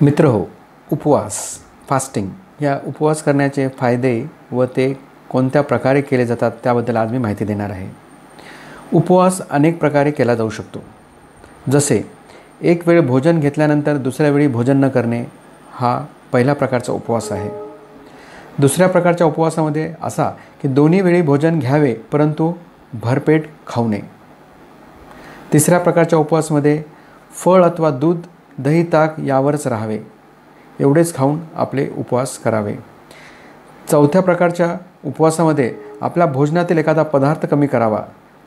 मित्र हो उपवास फास्टिंग या उपवास करण्याचे फायदे व ते कोणत्या प्रकारे केले जातात त्याबद्दल आज मी माहिती देणार आहे. उपवास अनेक प्रकारे केला जाऊ शकतो. जसे एक वेळ भोजन घेतल्यानंतर दुसऱ्या वेळी भोजन न करणे हा पहिला प्रकारचा उपवास आहे. दुसऱ्या प्रकारच्या उपवासामध्ये असा की दोन्ही वेळी भोजन घ्यावे परंतु भरपेट खाऊ नये. तिसऱ्या प्रकारच्या उपवासमध्ये फळ अथवा दूध दही ताक यावरच राहावे. एवढेच खाऊन आपले उपवास करावे. चौथ्या प्रकारच्या उपवासामध्ये आपल्या भोजनातील एखादा पदार्थ कमी करावा.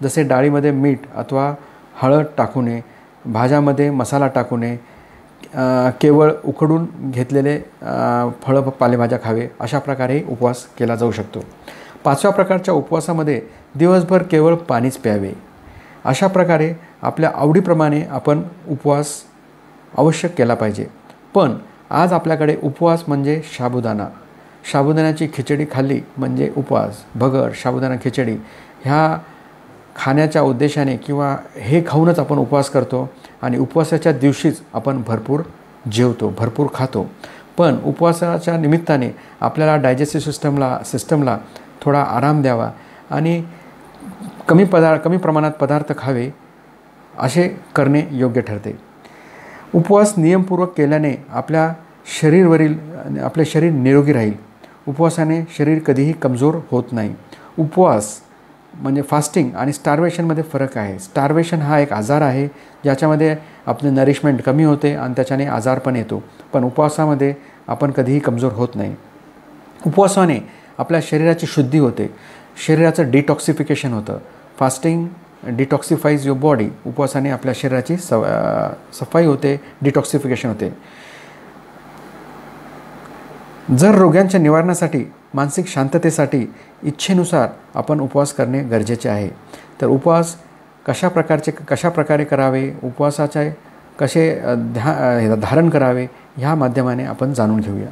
जसे डाळीमध्ये मीठ अथवा हळद टाकू नये भाज्यामध्ये मसाला टाकू नये केवळ उकडून घेतलेले फळं पालेभाज्या खावे अशा प्रकारे उपवास केला जाऊ शकतो. पाचव्या प्रकारच्या उपवासामध्ये दिवसभर केवळ पाणीच प्यावे. अशा प्रकारे आपल्या आवडीप्रमाणे आपण उपवास आवश्यक केला पाहिजे. पण आज आपल्याकडे उपवास म्हणजे साबुदाणा साबुदाण्याची खिचडी खाल्ली म्हणजे उपवास. भगर साबुदाणा खिचडी ह्या खाण्याच्या उद्देशाने किंवा हे खाऊनच आपण उपवास करतो आणि उपवासाच्या दिवशीच आपण भरपूर जेवतो भरपूर खातो. पण उपवासाच्या निमित्ताने आपल्याला डायजेस्टिव्ह सिस्टमला सिस्टमला थोडा आराम द्यावा आणि कमी पदार्थ कमी प्रमाणात पदार्थ खावे असे करणे योग्य ठरते. उपवास नियमपूर्वक केल्याने आपल्या शरीरवरील आपले शरीर निरोगी राहील. उपवासाने शरीर कधीही कमजोर होत नाही. उपवास म्हणजे फास्टिंग आणि स्टार्वेशनमध्ये फरक आहे. स्टार्वेशन हा एक आजार आहे ज्याच्यामध्ये आपले नरिशमेंट कमी होते आणि त्याच्याने आजार पण येतो. पण उपवासामध्ये आपण कधीही कमजोर होत नाही. उपवासाने आपल्या शरीराची शुद्धी होते. शरीराचं डिटॉक्सिफिकेशन होतं. फास्टिंग डिटॉक्सिफाईज युअर बॉडी उपवासाने आपल्या शरीराची स सफाई होते डिटॉक्सिफिकेशन होते. जर रोग्यांच्या निवारणासाठी मानसिक शांततेसाठी इच्छेनुसार आपण उपवास करणे गरजेचे आहे. तर उपवास कशा प्रकारचे कशा प्रकारे करावे उपवासाचे कसे ध्या धारण करावे ह्या माध्यमाने आपण जाणून घेऊया.